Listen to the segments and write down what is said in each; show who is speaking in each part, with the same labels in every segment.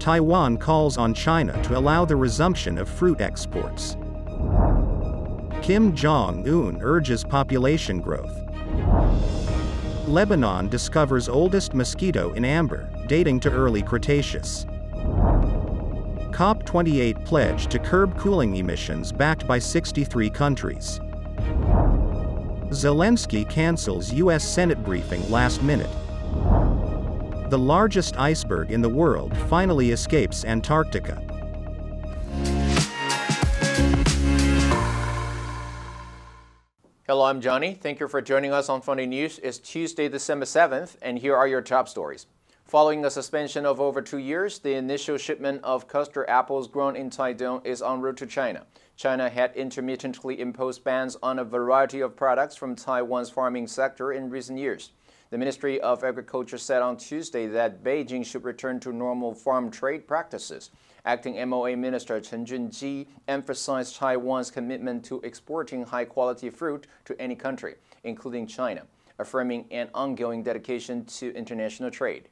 Speaker 1: Taiwan calls on China to allow the resumption of fruit exports. Kim Jong-un urges population growth. Lebanon discovers oldest mosquito in amber, dating to early Cretaceous. COP28 pledge to curb cooling emissions backed by 63 countries. Zelensky cancels U.S. Senate briefing last minute. The largest iceberg in the world finally escapes Antarctica.
Speaker 2: Hello, I'm Johnny. Thank you for joining us on Funday News. It's Tuesday, December 7th, and here are your top stories. Following a suspension of over two years, the initial shipment of custard apples grown in Taitung is en route to China. China had intermittently imposed bans on a variety of products from Taiwan's farming sector in recent years. The Ministry of Agriculture said on Tuesday that Beijing should return to normal farm trade practices. Acting MOA Minister Chen Junji emphasized Taiwan's commitment to exporting high-quality fruit to any country, including China, affirming an ongoing dedication to international trade.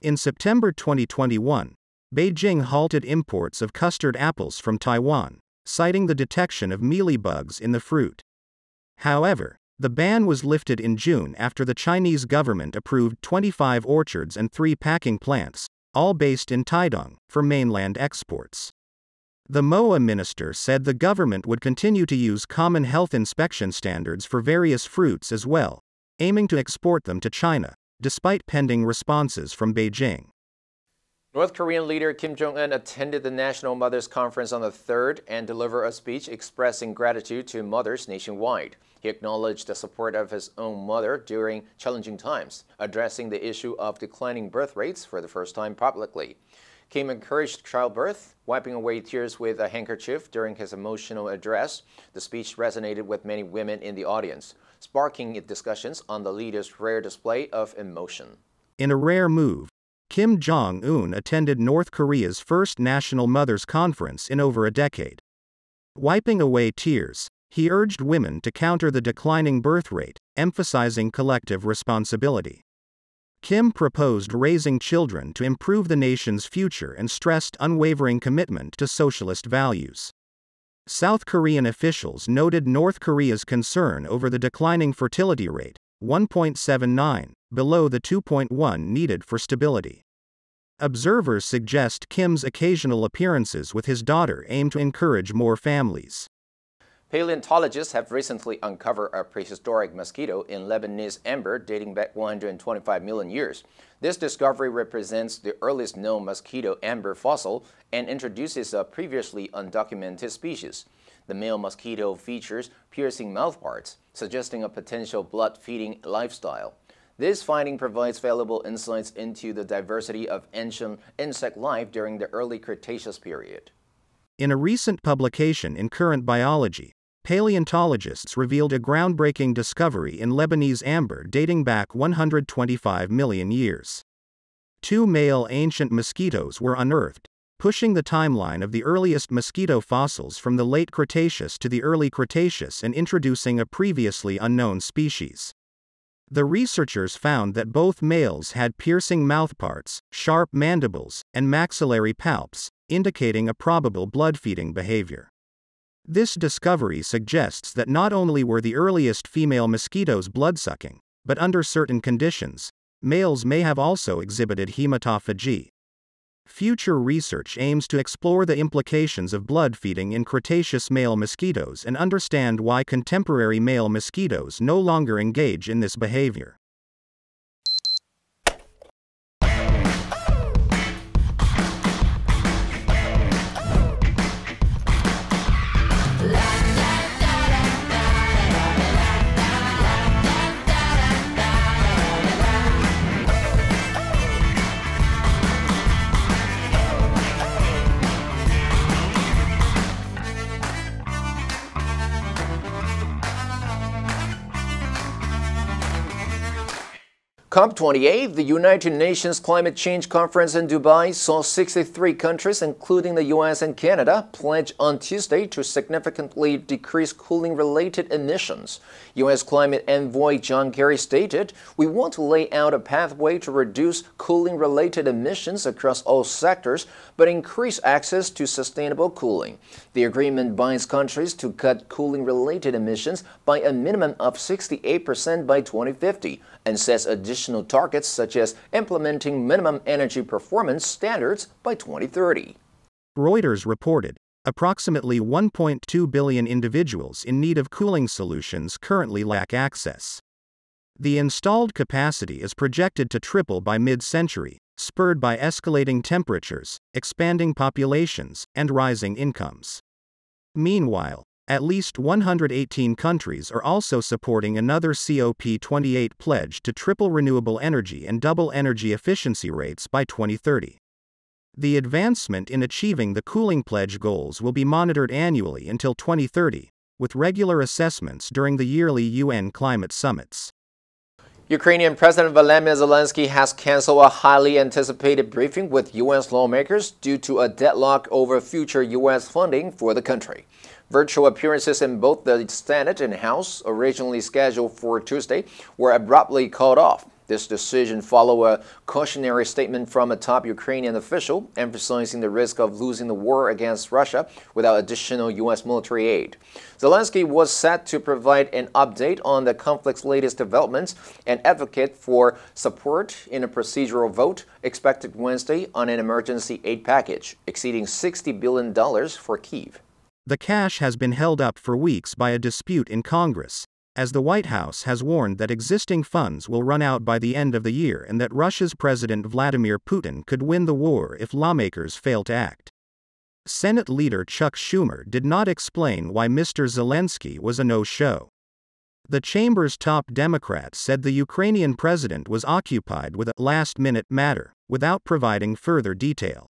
Speaker 1: In September 2021, Beijing halted imports of custard apples from Taiwan, citing the detection of mealybugs in the fruit. However, the ban was lifted in June after the Chinese government approved 25 orchards and three packing plants, all based in Taitung, for mainland exports. The MOA minister said the government would continue to use common health inspection standards for various fruits as well, aiming to export them to China despite pending responses from Beijing.
Speaker 2: North Korean leader Kim Jong-un attended the National Mothers Conference on the 3rd and delivered a speech expressing gratitude to mothers nationwide. He acknowledged the support of his own mother during challenging times, addressing the issue of declining birth rates for the first time publicly. Kim encouraged childbirth, wiping away tears with a handkerchief during his emotional address. The speech resonated with many women in the audience sparking discussions on the leader's rare display of emotion.
Speaker 1: In a rare move, Kim Jong un attended North Korea's first National Mothers Conference in over a decade. Wiping away tears, he urged women to counter the declining birth rate, emphasizing collective responsibility. Kim proposed raising children to improve the nation's future and stressed unwavering commitment to socialist values. South Korean officials noted North Korea's concern over the declining fertility rate, 1.79, below the 2.1 needed for stability. Observers suggest Kim's occasional appearances with his daughter aim to encourage more families.
Speaker 2: Paleontologists have recently uncovered a prehistoric mosquito in Lebanese amber dating back 125 million years. This discovery represents the earliest known mosquito amber fossil and introduces a previously undocumented species. The male mosquito features piercing mouthparts, suggesting a potential blood-feeding lifestyle. This finding provides valuable insights into the diversity of ancient insect life during the early Cretaceous period.
Speaker 1: In a recent publication in Current Biology, paleontologists revealed a groundbreaking discovery in Lebanese amber dating back 125 million years. Two male ancient mosquitoes were unearthed, pushing the timeline of the earliest mosquito fossils from the late Cretaceous to the early Cretaceous and introducing a previously unknown species. The researchers found that both males had piercing mouthparts, sharp mandibles, and maxillary palps, indicating a probable blood-feeding behavior. This discovery suggests that not only were the earliest female mosquitoes bloodsucking, but under certain conditions, males may have also exhibited hematophagy. Future research aims to explore the implications of blood feeding in Cretaceous male mosquitoes and understand why contemporary male mosquitoes no longer engage in this behavior.
Speaker 2: COP28, the United Nations Climate Change Conference in Dubai, saw 63 countries, including the US and Canada, pledge on Tuesday to significantly decrease cooling related emissions. U.S. climate envoy John Kerry stated, We want to lay out a pathway to reduce cooling related emissions across all sectors, but increase access to sustainable cooling. The agreement binds countries to cut cooling related emissions by a minimum of 68% by 2050 and sets additional targets such as implementing minimum energy performance standards by 2030.
Speaker 1: Reuters reported approximately 1.2 billion individuals in need of cooling solutions currently lack access. The installed capacity is projected to triple by mid century, spurred by escalating temperatures, expanding populations, and rising incomes. Meanwhile, at least 118 countries are also supporting another COP28 pledge to triple renewable energy and double energy efficiency rates by 2030. The advancement in achieving the cooling pledge goals will be monitored annually until 2030, with regular assessments during the yearly UN climate summits.
Speaker 2: Ukrainian President Volodymyr Zelensky has canceled a highly anticipated briefing with U.S. lawmakers due to a deadlock over future U.S. funding for the country. Virtual appearances in both the Senate and House, originally scheduled for Tuesday, were abruptly called off. This decision followed a cautionary statement from a top Ukrainian official emphasizing the risk of losing the war against Russia without additional U.S. military aid. Zelensky was set to provide an update on the conflict's latest developments and advocate for support in a procedural vote expected Wednesday on an emergency aid package exceeding $60 billion for Kiev.
Speaker 1: The cash has been held up for weeks by a dispute in Congress as the White House has warned that existing funds will run out by the end of the year and that Russia's President Vladimir Putin could win the war if lawmakers fail to act. Senate leader Chuck Schumer did not explain why Mr. Zelensky was a no show. The chamber's top Democrat said the Ukrainian president was occupied with a last minute matter, without providing further detail.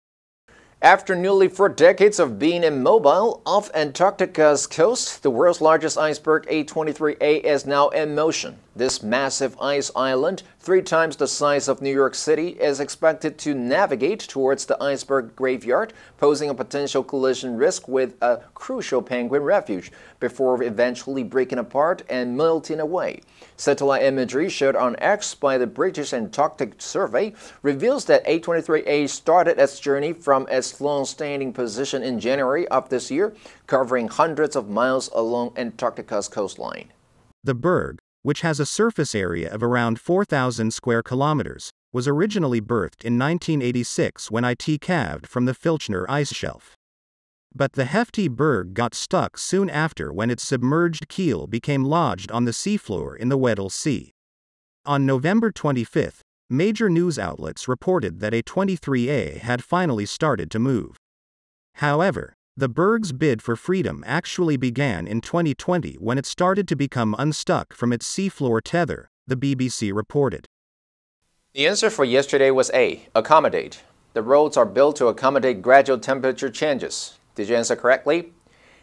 Speaker 2: After nearly four decades of being immobile off Antarctica's coast, the world's largest iceberg A23A is now in motion. This massive ice island, three times the size of New York City, is expected to navigate towards the iceberg graveyard, posing a potential collision risk with a crucial penguin refuge before eventually breaking apart and melting away. Satellite imagery shared on X by the British Antarctic Survey reveals that A23A started its journey from its long-standing position in January of this year, covering hundreds of miles along Antarctica's coastline.
Speaker 1: The berg, which has a surface area of around 4,000 square kilometers, was originally birthed in 1986 when it calved from the Filchner ice shelf. But the hefty berg got stuck soon after when its submerged keel became lodged on the seafloor in the Weddell Sea. On November 25, major news outlets reported that A23A had finally started to move. However, the Berg's bid for freedom actually began in 2020 when it started to become unstuck from its seafloor tether, the BBC reported.
Speaker 2: The answer for yesterday was A. Accommodate. The roads are built to accommodate gradual temperature changes. Did you answer correctly?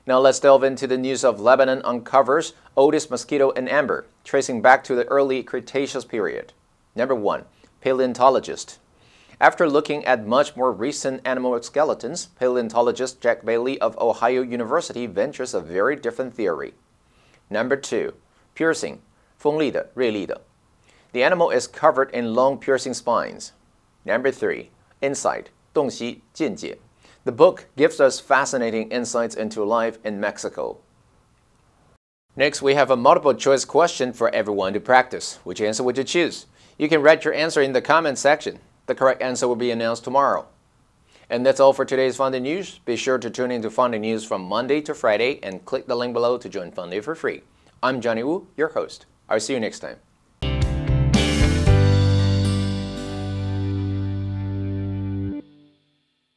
Speaker 2: Now let's delve into the news of Lebanon uncovers oldest mosquito in amber, tracing back to the early Cretaceous period. Number 1. Paleontologist. After looking at much more recent animal skeletons, paleontologist Jack Bailey of Ohio University ventures a very different theory. Number 2. Piercing, 锋利的,锐利的. The animal is covered in long piercing spines. Number 3. Insight, 洞悉,见解. The book gives us fascinating insights into life in Mexico. Next, we have a multiple choice question for everyone to practice. Which answer would you choose? You can write your answer in the comment section. The correct answer will be announced tomorrow. And that's all for today's Funday News. Be sure to tune in to Funday News from Monday to Friday and click the link below to join Funday for free. I'm Johnny Wu, your host. I'll see you next time.